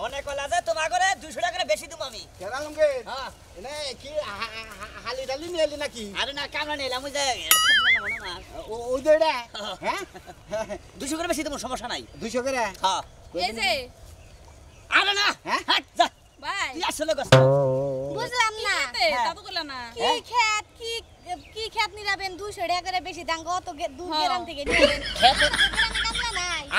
মনে করলা যে তোমার করে দুশো টাকা বেশি দিব আমি। কেরা লঙ্গে হ্যাঁ। এনে কি হালি ডালি নিয়ে এলি নাকি? আরে না কামড়া নিলাম ওই যে ও- ওই দইটা হ্যাঁ। দুশো করে বেশি দেবো সমস্যা নাই। দুইশো করে? হ্যাঁ। এই যে। আরে না হ্যাঁ? যা। ভাই তুই আসলে গছ বুঝলাম না। তে দাদু কইলা না। কি খেত কি কি খেত নিরাবেন দুশো টাকা করে বেশি দাম কত দূর হ্যাঁ। গ্রাম থেকে নিরাবেন খেতে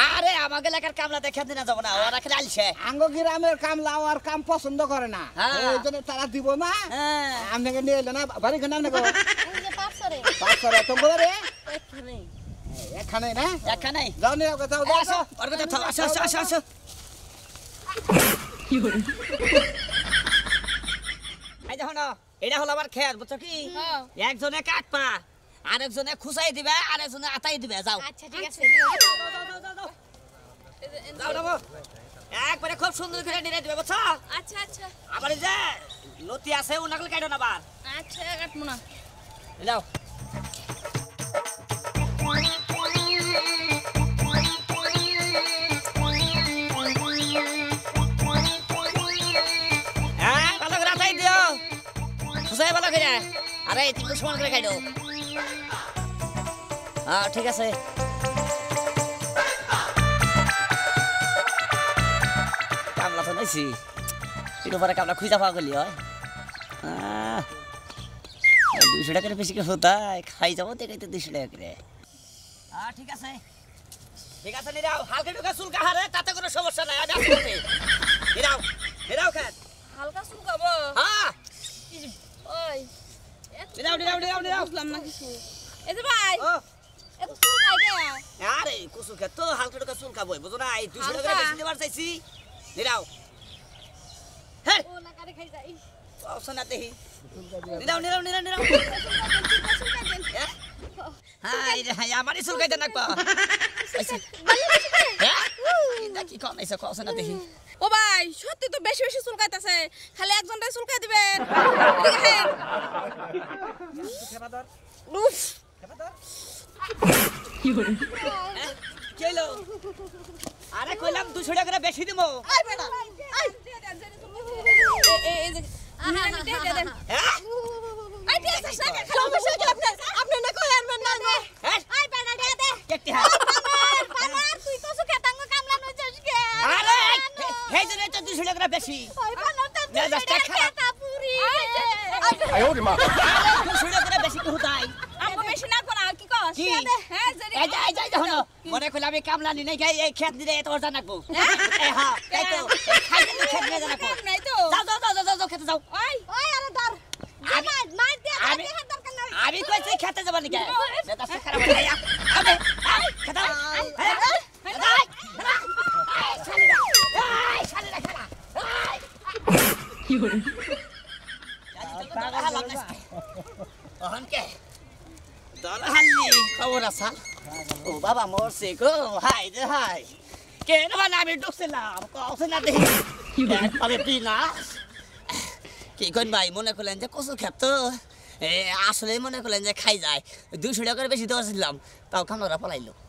আরে আমাকে এলাকার কামলাতে খেতে না যাব না ওরা খেলে আলছে আঙ্গ গ্রামের কামলা আর কাম পছন্দ করে না। হ্যাঁ। ওই জন্য তারা দিব না। হ্যাঁ। আপনাকে নিয়ে এলে না বাড়ি খানে আপনাকে পাঁচশো রে পাঁচশো তো এখানে। এখানে না? একখানে যাও নিয়ে যাও যাও এই আসো ওর কথা থাও আসো আসো আসো আসো। এই দেখো না এটা হলো আমার খেয়াল বুঝছ কি? হ্যাঁ। একজনে কাটপা আরেকজনে খুসাই দিবে আরেকজনে আতাই দিবে যাও। আচ্ছা ঠিক আছে। যাও, যাও, যাও, যাও, যাও। যাও যাব একবারে খুব সুন্দর করে নিয়ে দিবে বুঝছ? আচ্ছা আচ্ছা। আবার যে লতি আছে ওনাকে কাটো না বার আচ্ছা কাটমু না। যাও। হ্যাঁ ভালো করে আতাই দিও। খুসাই ভালো করে। আরে তুমি সমান করে খাইডো হ্যাঁ ঠিক আছে। কামলা তো নাইছি। একটু পরে কামলা খুঁজা পাওয়া গেলি হয়? দুইশো টাকার বেশি কি হতায় খাই যাব দেখাইতে দুইশো টাকা করে ঠিক আছে। ঠিক আছে নিরাও হালকা টুকা চুলকা হারে তাতে কোনো সমস্যা নাই আমি আসছি বলতে। নিরাও নিরাও খান হালকা চুলকাবো হ্যাঁ ওই নিরাও নিরাও নিরাও নিরাও বুঝলাম না কিছু। এই যে ভাই। আরে কুসু খেত তো হালকা টুকা চুলকা বই বুঝো না এই দুইশো টাকা বেশি দেবার চাইছি? নিরাও হ্যাঁ ও না কারে খাই যাই। অপশন আছে নিরাও নিরাও নিরাও নিরাও হ্যাঁ? হ্যাঁ এই যে, হ্যাঁ আমারই চুলকাইতে নাকবা। হ্যাঁ কি কম এসে কসন না দেখি ও ভাই সত্যি তো বেশি বেশি চুলকাইতেছে খালি একজনটাই চুলকাই দিবেন। উফ। কি হইল আরে কইলাম দুশো টাকা করে বেশি দিবো। আই বেটা আই এ- এ- এই যে হ্যাঁ। হ্যাঁ? বেশি। ওই পানার তো না, দশ টাকা খারাপ। খেতা পুরি দুশো টাকা করে বেশি তো তাই আমগো বেশি না কোনা কি কস কি? হ্যাঁ জেরি এই যে এই যে দেখো না, মনে করলাম আমি কামলা নি নাই এই খেত দিলে এত ওর জানাকবো হ্যাঁ তাই তো খেত নিয়ে জানাকবো যাও যাও যাও যাও যাও খেতে যাও ওই ওই আরে ধর আমি- কইছি খেতে যাবার নাকি সেটা খারাপ হয়ে যায় খেতে কি হাল্লি খবর আসাল ও বাবা মরছে গো হাই রে হাই কেন মানে আমি ঢুকছিলাম কখন না দেখি একবারে বিনা কি করেন ভাই মনে করলেন যে কচু খেত তো? এ আসলে মনে করলেন যে খাই যায়। দুশো টাকার বেশি দেওয়া ছিলাম তাও খামরা পলাইলো।